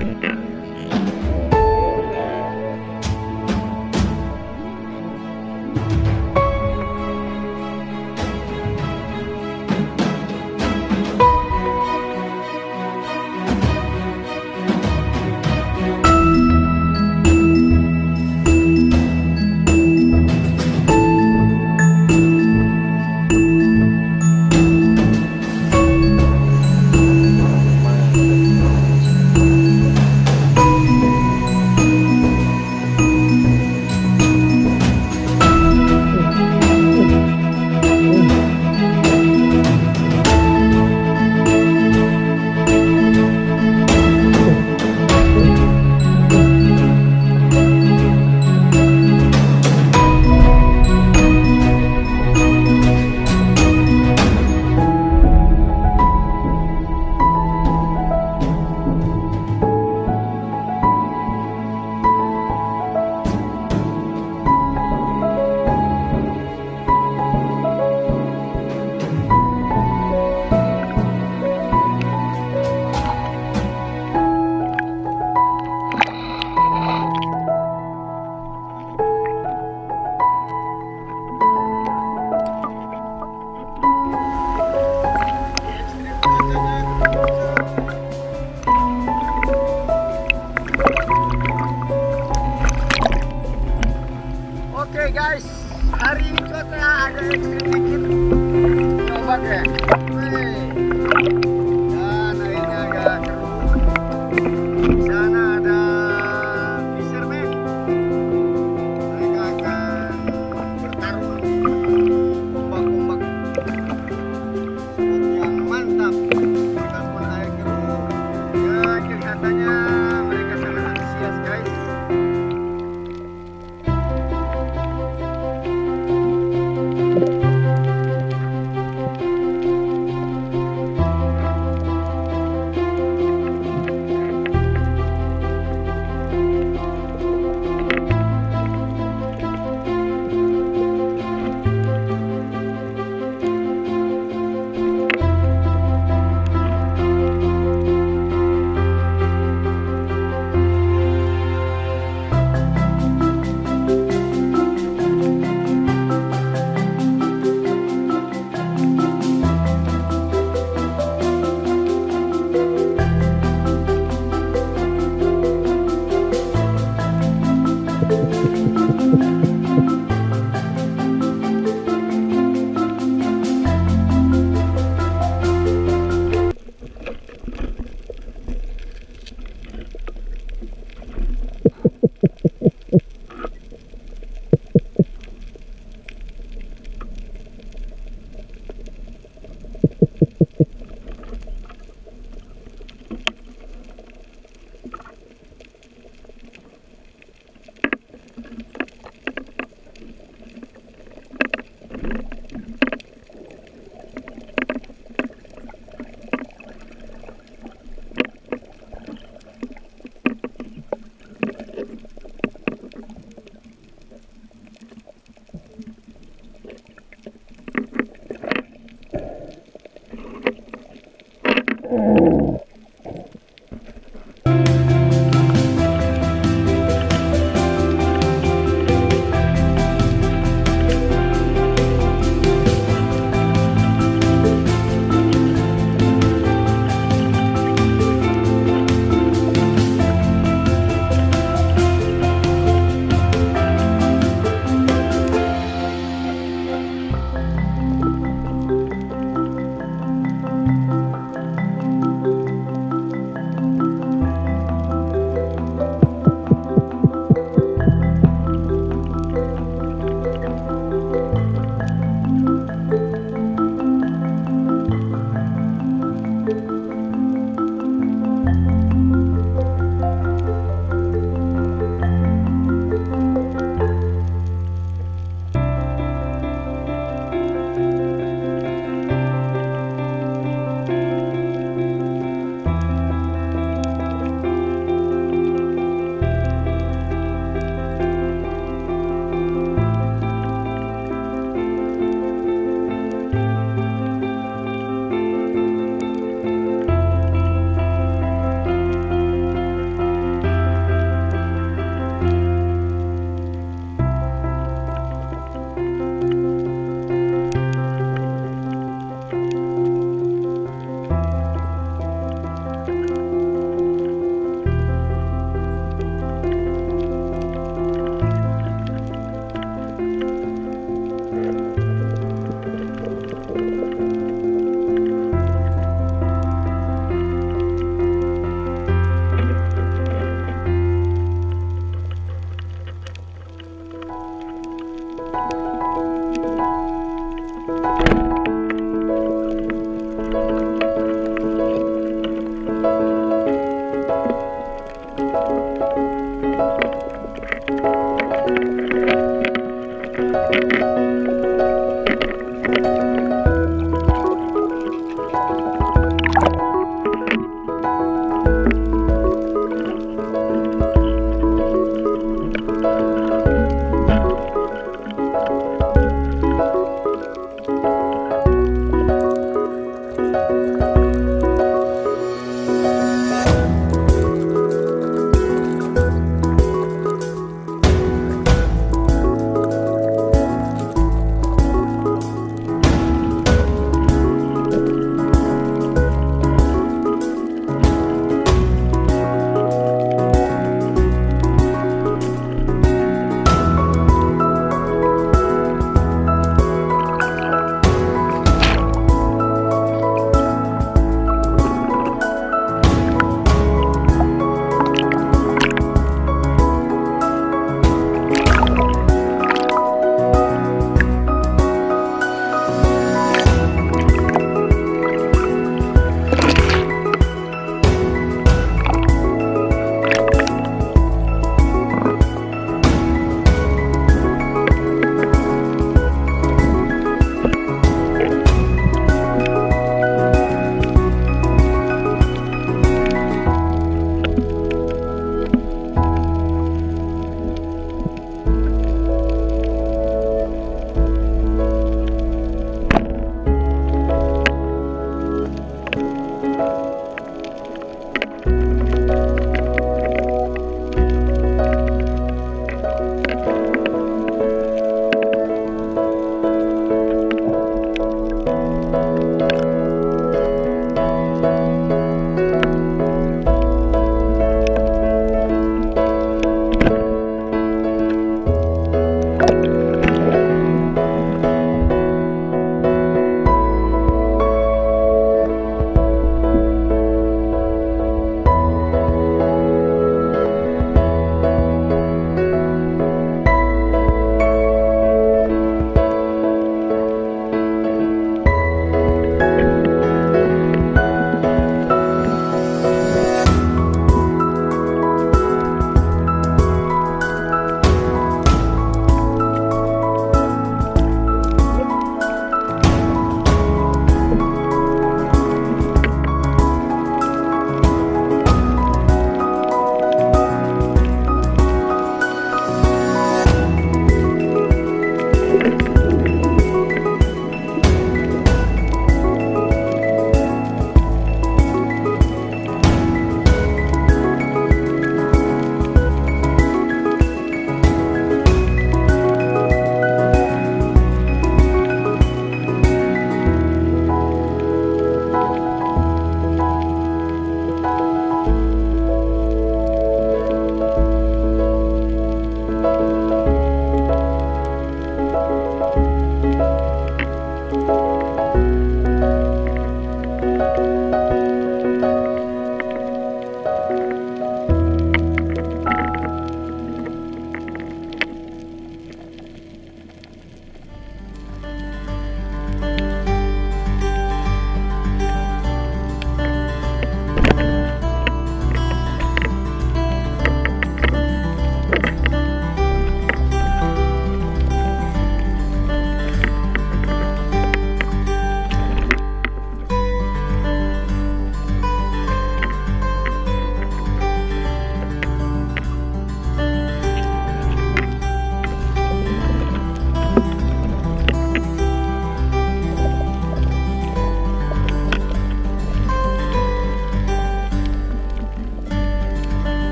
and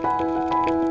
Thank